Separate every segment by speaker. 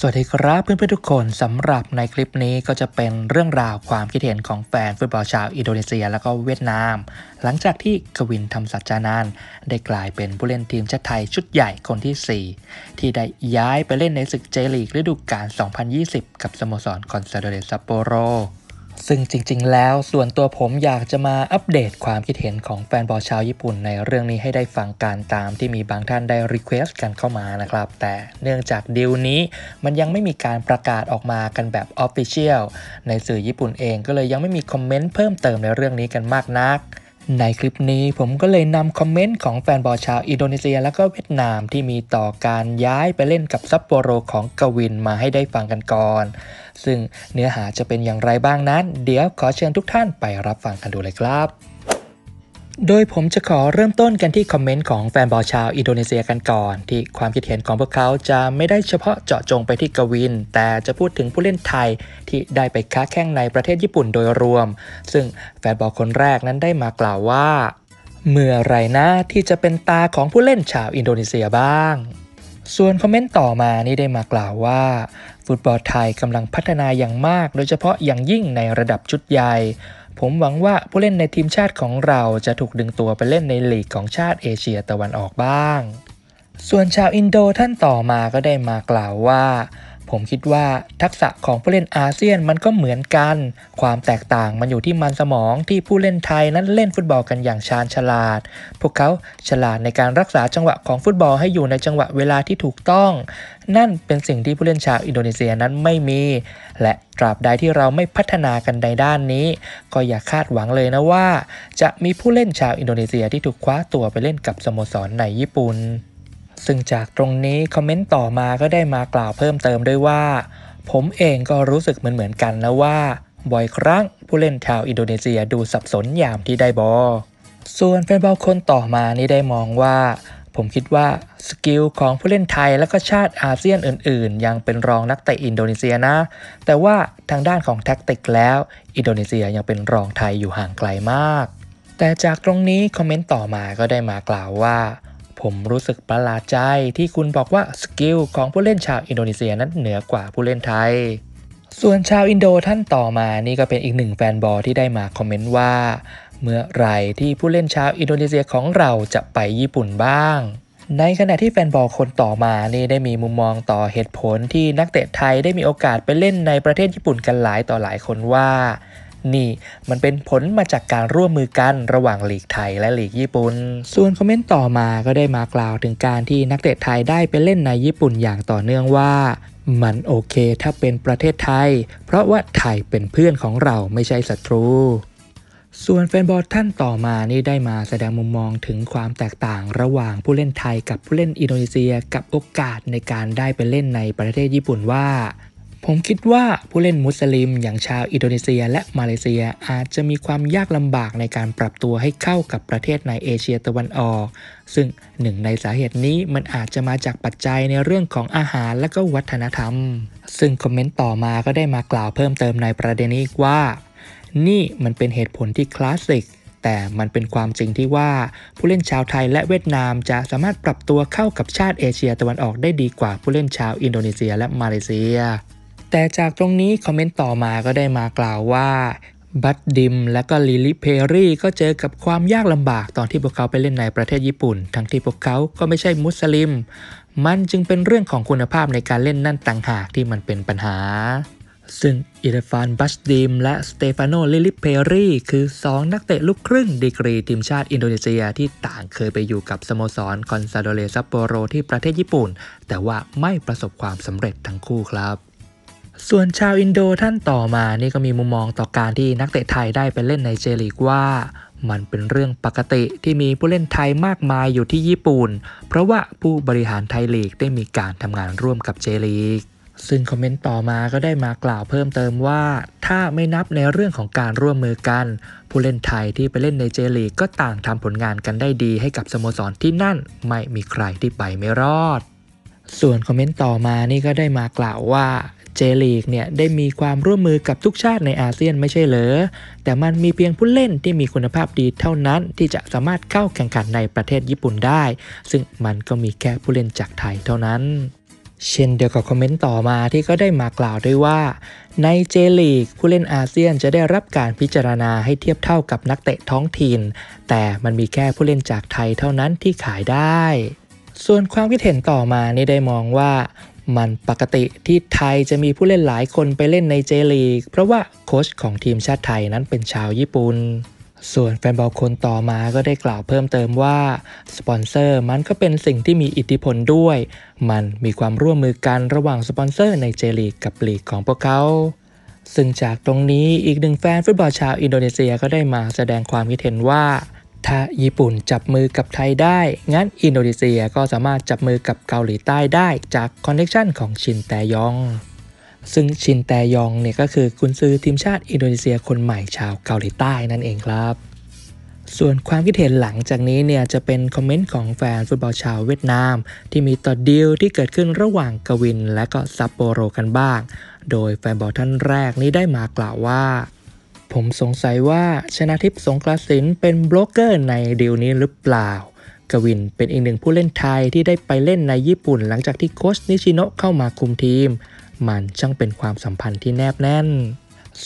Speaker 1: สวัสดีครับเพื่อนๆทุกคนสำหรับในคลิปนี้ก็จะเป็นเรื่องราวความคิดเห็นของแฟนฟุตบอลชาวอินโดนีเซีย และก็เวียดนาม หลังจากที่กวินทำสัจจานานได้กลายเป็นผู้เล่นทีมชาติไทยชุดใหญ่คนที่ 4 ที่ได้ย้ายไปเล่นในศึกเจลีกฤดูกาล 2020 กับสโมสรคอนซาโดเรซัปโปโร ซึ่งจริงๆ แล้วส่วนตัวผมอยากจะมาอัปเดตความคิดเห็นของแฟนบอลชาวญี่ปุ่นในเรื่องนี้ให้ได้ฟังกันตามที่มีบางท่านได้ request กันเข้ามานะครับ แต่เนื่องจากดีลนี้มันยังไม่มีการประกาศออกมากันแบบ official ในสื่อญี่ปุ่นเองก็เลยยังไม่มีคอมเมนต์เพิ่มเติมในเรื่องนี้กันมากนัก ในคลิปนี้ผมก็เลยนำคอมเมนต์ของแฟนบอลชาวอินโดนีเซียและก็เวียดนามที่มีต่อการย้ายไปเล่นกับซัปโปโรของกวินทร์มาให้ได้ฟังกันก่อน ซึ่งเนื้อหาจะเป็นอย่างไรบ้างนั้น เดี๋ยวขอเชิญทุกท่านไปรับฟังกันดูเลยครับ โดยผมจะขอเริ่มต้นกันที่คอมเมนต์ของแฟนบอลชาวอินโดนีเซียกันก่อน ที่ความคิดเห็นของพวกเขาจะไม่ได้เฉพาะเจาะจงไปที่กวินทร์ แต่จะพูดถึงผู้เล่นไทยที่ได้ไปค้าแข่งในประเทศญี่ปุ่นโดยรวม ซึ่งแฟนบอลคนแรกนั้นได้มากล่าวว่า เมื่อไรนะที่จะเป็นตาของผู้เล่นชาวอินโดนีเซียบ้างส่วนคอมเมนต์ต่อมานี่ได้มากล่าวว่า ฟุตบอลไทยกำลังพัฒนาอย่างมาก โดยเฉพาะอย่างยิ่งในระดับชุดใหญ่ ผมหวังว่าผู้เล่นในทีมชาติของเราจะถูกดึงตัวไปเล่นในลีกของชาติเอเชียตะวันออกบ้าง ส่วนชาวอินโดท่านต่อมาก็ได้มากล่าวว่า ผมคิดว่าทักษะของผู้เล่นอาเซียนมันก็เหมือนกัน ความแตกต่างมันอยู่ที่มันสมองที่ผู้เล่นไทยนั้นเล่นฟุตบอลกันอย่างชาญฉลาด พวกเขาฉลาดในการรักษาจังหวะของฟุตบอลให้อยู่ในจังหวะเวลาที่ถูกต้อง นั่นเป็นสิ่งที่ผู้เล่นชาวอินโดนีเซียนั้นไม่มี และตราบใดที่เราไม่พัฒนากันในด้านนี้ ก็อย่าคาดหวังเลยนะว่า จะมีผู้เล่นชาวอินโดนีเซียที่ถูกคว้าตัวไปเล่นกับสโมสรในญี่ปุ่น ซึ่งจากตรงนี้คอมเมนต์ต่อมาก็ได้มากล่าวเพิ่มเติมด้วยว่า ผมเองก็รู้สึกเหมือนเหมือนกันนะว่า บ่อยครั้งผู้เล่นชาวอินโดนีเซียดูสับสนยามที่ได้บอลส่วนแฟนบอลคนต่อมานี่ได้มองว่า ผมคิดว่า skill ของผู้เล่นไทยและก็ชาติอาเซียนอื่น ๆ ยังเป็นรองนักเตะอินโดนีเซียนะ แต่ว่าทางด้านของแท็กติกแล้ว อินโดนีเซียยังเป็นรองไทยอยู่ห่างไกลมาก แต่จากตรงนี้คอมเมนต์ต่อมาก็ได้มากล่าวว่า ผมรู้สึกประหลาดใจที่คุณบอกว่า skill ของผู้เล่นชาวอินโดนีเซียนั้นเหนือกว่าผู้เล่นไทย ส่วนชาวอินโดท่านต่อมานี่ก็เป็นอีกหนึ่งแฟนบอลที่ได้มาคอมเมนต์ว่า เมื่อไรที่ผู้เล่นชาวอินโดนีเซียของเราจะไปญี่ปุ่นบ้าง ในขณะที่แฟนบอลคนต่อมานี่ได้มีมุมมองต่อเหตุผลที่นักเตะไทยได้มีโอกาสไปเล่นในประเทศญี่ปุ่นกันหลายต่อหลายคนว่า นี่ มันเป็นผลมาจากการร่วมมือกันระหว่างลีกไทยและลีกญี่ปุ่น ส่วนคอมเมนต์ต่อมาก็ได้มากล่าวถึงการที่นักเตะไทยได้ไปเล่นในญี่ปุ่นอย่างต่อเนื่องว่ามันโอเคถ้าเป็นประเทศไทย เพราะว่าไทยเป็นเพื่อนของเราไม่ใช่ศัตรู ส่วนแฟนบอลท่านต่อมานี่ได้มาแสดงมุมมองถึงความแตกต่างระหว่างผู้เล่นไทยกับผู้เล่นอินโดนีเซียกับโอกาสในการได้ไปเล่นในประเทศญี่ปุ่นว่า ผมคิดว่าผู้เล่นมุสลิม อย่างชาวอินโดนีเซียและมาเลเซียอาจจะมีความยากลำบากในการปรับตัวให้เข้ากับประเทศในเอเชียตะวันออก ซึ่งหนึ่งในสาเหตุนี้มันอาจจะมาจากปัจจัยในเรื่องของอาหารและก็วัฒนธรรม ซึ่งคอมเมนต์ต่อมาก็ได้มากล่าวเพิ่มเติมในประเด็นนี้ว่า นี่มันเป็นเหตุผลที่คลาสสิกแต่มันเป็นความจริงที่ว่าผู้เล่นชาวไทยและเวียดนามจะสามารถปรับตัวเข้ากับชาติเอเชียตะวันออกได้ดีกว่าผู้เล่นชาวอินโดนีเซียและมาเลเซีย แต่จากตรงนี้คอมเมนต์ต่อมาก็ได้มากล่าวว่าบัคดิมและก็ลิลิปาลี่ก็เจอกับความยากลำบากตอนที่พวกเขาไปเล่นในประเทศญี่ปุ่น ทั้งที่พวกเขาก็ไม่ใช่มุสลิม มันจึงเป็นเรื่องของคุณภาพในการเล่นนั่นต่างหากที่มันเป็นปัญหา ซึ่งอิเลฟานบัชดิมและสเตฟานโนลิลิเพรี่คือ 2 นักเตะลูกครึ่งดีกรีทีมชาติอินโดนีเซียที่ต่างเคยไปอยู่กับสโมสรคอนซาโดเรซัปโปโรที่ประเทศญี่ปุ่น แต่ว่าไม่ประสบความสำเร็จทั้งคู่ครับ ส่วนชาวอินโดท่านต่อมานี่ก็มีมุมมองต่อการที่นักเตะไทยได้ไปเล่นในเจลีกว่า มันเป็นเรื่องปกติที่มีผู้เล่นไทยมากมายอยู่ที่ญี่ปุ่น เพราะว่าผู้บริหารไทยลีกได้มีการทำงานร่วมกับเจลีกซึ่งคอมเมนต์ต่อมาก็ได้มากล่าวเพิ่มเติมว่า ถ้าไม่นับในเรื่องของการร่วมมือกัน ผู้เล่นไทยที่ไปเล่นในเจลีกก็ต่างทำผลงานกันได้ดีให้กับสโมสรที่นั่น ไม่มีใครที่ไปไม่รอด ส่วนคอมเมนต์ต่อมานี่ก็ได้มากล่าวว่า เจลีกเนี่ยได้มีความร่วมมือกับทุกชาติในอาเซียนไม่ใช่เหรอ แต่มันมีเพียงผู้เล่นที่มีคุณภาพดีเท่านั้นที่จะสามารถเข้าแข่งขันในประเทศญี่ปุ่นได้ ซึ่งมันก็มีแค่ผู้เล่นจากไทยเท่านั้นเช่นเดียวกับคอมเมนต์ต่อมาที่ก็ได้มากล่าวด้วยว่า ในเจลีกผู้เล่นอาเซียนจะได้รับการพิจารณาให้เทียบเท่ากับนักเตะท้องถิ่น แต่มันมีแค่ผู้เล่นจากไทยเท่านั้นที่ขายได้ ส่วนความคิดเห็นต่อมานี่ได้มองว่า มันปกติที่ไทยจะมีผู้เล่นหลายคนไปเล่นในเจลีก เพราะว่าโค้ชของทีมชาติไทยนั้นเป็นชาวญี่ปุ่นส่วนแฟนบอลคนต่อมาก็ได้กล่าวเพิ่มเติมว่า สปอนเซอร์มันก็เป็นสิ่งที่มีอิทธิพลด้วย มันมีความร่วมมือกันระหว่างสปอนเซอร์ในเจลีกกับลีกของพวกเขา ซึ่งจากตรงนี้อีกหนึ่งแฟนฟุตบอลชาวอินโดนีเซียก็ได้มาแสดงความคิดเห็นว่า ถ้าญี่ปุ่นจับมือกับไทยได้ งั้นอินโดนีเซียก็สามารถจับมือกับเกาหลีใต้ได้จาก connection ของชินแตยอง ซึ่งชินแตยองเนี่ยก็คือกุนซือทีมชาติอินโดนีเซียคนใหม่ชาวเกาหลีใต้นั่นเองครับ ส่วนความคิดเห็นหลังจากนี้เนี่ยจะเป็นคอมเมนต์ของแฟนฟุตบอลชาวเวียดนาม ที่มีต่อดีลที่เกิดขึ้นระหว่างกวินและก็ซัปโปโรกันบ้าง โดยแฟนบอลท่านแรกนี้ได้มากล่าวว่า ผมสงสัยว่าชนาธิปสรงกระสินธ์เป็นโบรกเกอร์ในดีลนี้หรือเปล่า กวินเป็นอีกหนึ่งผู้เล่นไทยที่ได้ไปเล่นในญี่ปุ่น หลังจากที่โค้ชนิชิโนะเข้ามาคุมทีม มันช่างเป็นความสัมพันธ์ที่แนบแน่น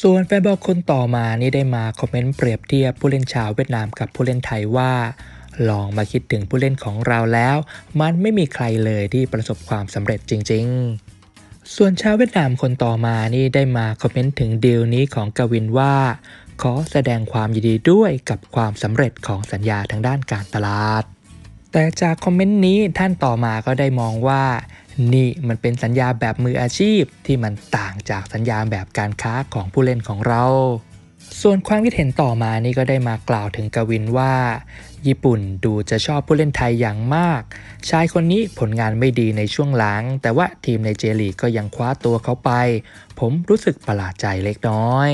Speaker 1: ส่วนแฟนบอลคนต่อมานี่ได้มาคอมเมนต์เปรียบเทียบผู้เล่นชาวเวียดนามกับผู้เล่นไทยว่าลองมาคิดถึงผู้เล่นของเราแล้ว มันไม่มีใครเลยที่ประสบความสำเร็จจริง ๆ ส่วนชาวเวียดนามคนต่อมานี่ได้มาคอมเมนต์ถึงดีลนี้ของกวินว่า ขอแสดงความยินดีด้วยกับความสำเร็จของสัญญาทางด้านการตลาด แต่จากคอมเมนต์นี้ท่านต่อมาก็ได้มองว่า นี่มันเป็นสัญญาแบบมืออาชีพที่มันต่างจากสัญญาแบบการค้าของผู้เล่นของเราส่วนความคิดเห็นต่อมานี่ก็ได้มากล่าวถึงกวินว่า ญี่ปุ่นดูจะชอบผู้เล่นไทยอย่างมาก ชายคนนี้ผลงานไม่ดีในช่วงหลัง แต่ว่าทีมในเจลีก็ยังคว้าตัวเขาไป ผมรู้สึกประหลาดใจเล็กน้อย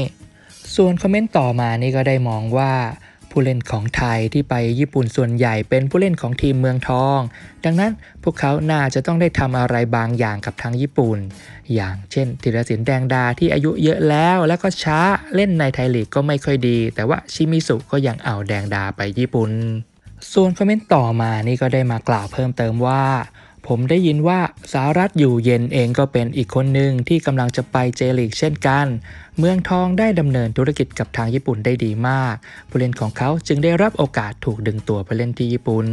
Speaker 1: ส่วนคอมเมนต์ต่อมานี่ก็ได้มองว่า ผู้เล่นของไทยที่ไปญี่ปุ่นส่วนใหญ่เป็นผู้เล่นของทีมเมืองทอง ดังนั้นพวกเขาน่าจะต้องได้ทำอะไรบางอย่างกับทางญี่ปุ่น อย่างเช่นธีรศิลป์แดงดาที่อายุเยอะแล้ว และก็ช้าเล่นในไทยลีกก็ไม่ค่อยดี แต่ว่าชิมิสุก็ยังเอาแดงดาไปญี่ปุ่น ส่วนคอมเมนต์ต่อมานี่ก็ได้มากล่าวเพิ่มเติมว่า ผมได้ยินว่าสารัฐอยู่เย็นเองก็เป็นอีกคนหนึ่งที่กำลังจะไปเจลิกเช่นกัน เมืองทองได้ดำเนินธุรกิจกับทางญี่ปุ่นได้ดีมาก ผู้เล่นของเขาจึงได้รับโอกาสถูกดึงตัวไปเล่นที่ญี่ปุ่น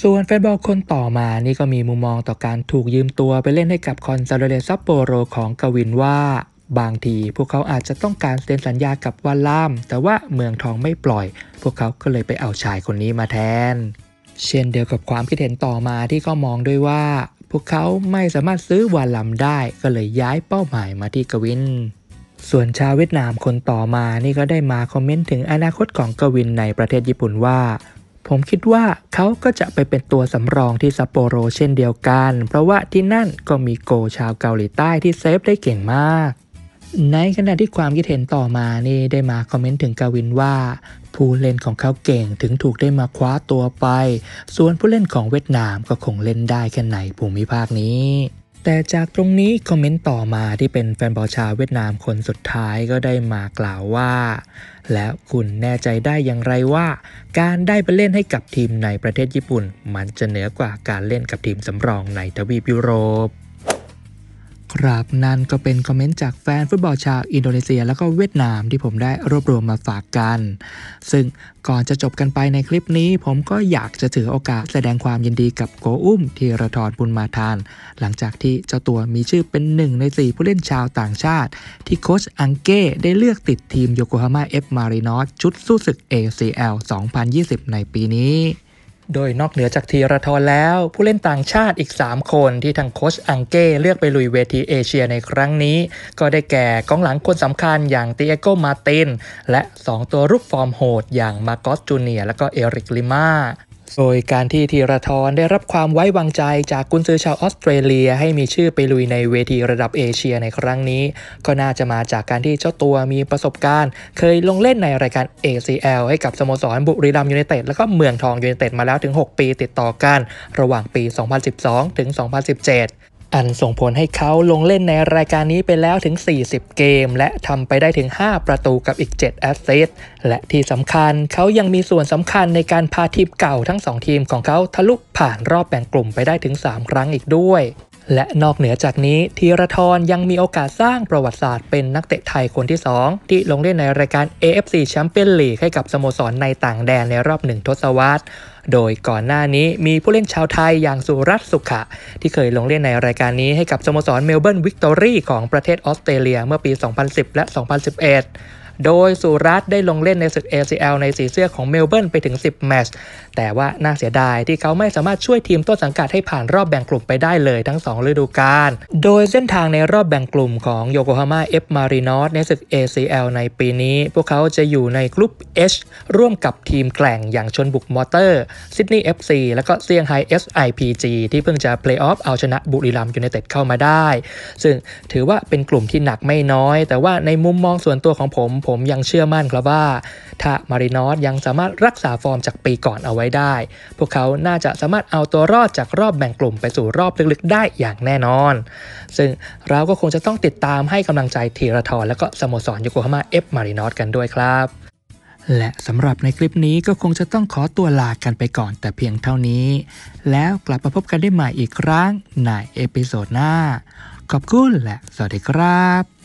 Speaker 1: ส่วนแฟนบอลคนต่อมานี่ก็มีมุมมองต่อการถูกยืมตัวไปเล่นให้กับคอนซาโดเรซัปโปโรของกวินว่า บางทีพวกเขาอาจจะต้องการเซ็นสัญญากับวาลาม แต่ว่าเมืองทองไม่ปล่อย พวกเขาก็เลยไปเอาชายคนนี้มาแทน เช่นเดียวกับความคิดเห็นต่อมาที่ก็มองด้วยว่า พวกเขาไม่สามารถซื้อวาลัมได้ก็เลยย้ายเป้าหมายมาที่กวิน ส่วนชาวเวียดนามคนต่อมานี่ก็ได้มาคอมเมนต์ถึงอนาคตของกวินในประเทศญี่ปุ่นว่าผมคิดว่าเขาก็จะไปเป็นตัวสำรองที่ซัปโปโรเช่นเดียวกัน เพราะว่าที่นั่นก็มีโกชาวเกาหลีใต้ที่เซฟได้เก่งมาก ในขณะที่ความคิดเห็นต่อมานี่ได้มาคอมเมนต์ถึงกาวินว่า ผู้เล่นของเขาเก่งถึงถูกได้มาคว้าตัวไป ส่วนผู้เล่นของเวียดนามก็คงเล่นได้แค่ไหนภูมิภาคนี้แต่จากตรงนี้คอมเมนต์ต่อมาที่เป็นแฟนบอลชาวเวียดนามคนสุดท้ายก็ได้มากล่าวว่า แล้วคุณแน่ใจได้อย่างไรว่า การได้ไปเล่นให้กับทีมในประเทศญี่ปุ่น มันจะเหนือกว่าการเล่นกับทีมสำรองในทวีปยุโรป ครับนั่นก็เป็นคอมเมนต์จากแฟนฟุตบอลชาวอินโดนีเซีย แล้วก็เวียดนามที่ผมได้รวบรวมมาฝากกัน ซึ่งก่อนจะจบกันไปในคลิปนี้ ผมก็อยากจะถือโอกาสแสดงความยินดีกับโกอุ้มธีราทรบุญมาทัน หลังจากที่เจ้าตัวมีชื่อเป็นหนึ่งใน 4 ผู้เล่นชาวต่างชาติ ที่โค้ชอังเก้ได้เลือกติดทีมโยโกฮาม่าเอฟมารินอสชุดสู้ศึก ACL 2020 ในปีนี้ โดยนอกเหนือจากธีราทรแล้ว ผู้เล่นต่างชาติอีก 3 คนที่ทางโค้ชอังเก้เลือกไปลุยเวทีเอเชียในครั้งนี้ ก็ได้แก่กองหลังคนสำคัญอย่างติอาโกมาร์ตินส์ และ 2 ตัวรุกฟอร์มโหดอย่างมาร์กอสจูเนียร์และก็เอริกลิมา โดยการที่ธีราทรได้รับความไว้วางใจจากกุนซือชาวออสเตรเลีย ให้มีชื่อไปลุยในเวทีระดับเอเชียในครั้งนี้ ก็น่าจะมาจากการที่เจ้าตัวมีประสบการณ์ เคยลงเล่นในรายการ ACL ให้กับสโมสรบุรีรัมย์ยูไนเต็ดและก็เมืองทองยูไนเต็ดมาแล้วถึง 6 ปีติดต่อกัน ระหว่างปี 2012 ถึง 2017 อันส่งผลให้เขาลงเล่นในรายการนี้ไปแล้วถึง 40 เกม และทำไปได้ถึง 5 ประตูกับอีก 7 แอสซิสต์และที่สำคัญเขายังมีส่วนสำคัญในการพาทีมเก่าทั้ง 2 ทีมของเขาทะลุผ่านรอบแบ่งกลุ่มไปได้ถึง 3 ครั้งอีกด้วยและนอกเหนือจากนี้ธีราทรยังมีโอกาสสร้างประวัติศาสตร์เป็นนักเตะไทยคนที่ 2 ที่ลงเล่นในรายการ AFC Champions League ให้กับสโมสรในต่างแดนในรอบหนึ่งทศวรรษ โดยก่อนหน้านี้มีผู้เล่นชาวไทยอย่างสุรัตน์สุขะ ที่เคยลงเล่นในรายการนี้ให้กับสโมสรเมลเบิร์นวิกตอรี่ของประเทศออสเตรเลียเมื่อปี 2010 และ 2011 โดยสุรัตน์ได้ลงเล่นในศึก ACL ในสีเสื้อของเมลเบิร์นไปถึง 10 แมตช์ แต่ว่าน่าเสียดายที่เขาไม่สามารถช่วยทีมต้นสังกัดให้ผ่านรอบแบ่งกลุ่มไปได้เลยทั้ง 2 ฤดูกาล โดยเส้นทางในรอบแบ่งกลุ่มของโยโกฮาม่าเอฟมารีนอสในศึก ACL ในปีนี้ พวกเขาจะอยู่ในกลุ่ม H ร่วมกับทีมแกร่งอย่างชนบุกมอเตอร์สซิดนีย์ FC แล้วก็เซี่ยงไฮ้ SIPG ที่เพิ่งจะเพลย์ออฟเอาชนะบุรีรัมย์ยูไนเต็ดเข้ามาได้ ซึ่งถือว่าเป็นกลุ่มที่หนักไม่น้อย แต่ว่าในมุมมองส่วนตัวของผมผมยังเชื่อมั่นครับว่า ถ้ามารินอสยังสามารถรักษาฟอร์มจากปีก่อนเอาไว้ได้ พวกเขาน่าจะสามารถเอาตัวรอดจากรอบแบ่งกลุ่มไปสู่รอบลึกๆได้อย่างแน่นอน ซึ่งเราก็คงจะต้องติดตามให้กำลังใจธีราทรและก็สโมสรโยโกฮาม่าเอฟมารินอสกันด้วยครับและสำหรับในคลิปนี้ก็คงจะต้องขอตัวลากันไปก่อนแต่เพียงเท่านี้ แล้วกลับมาพบกันได้ใหม่อีกครั้งใน episode หน้า ขอบคุณและสวัสดีครับ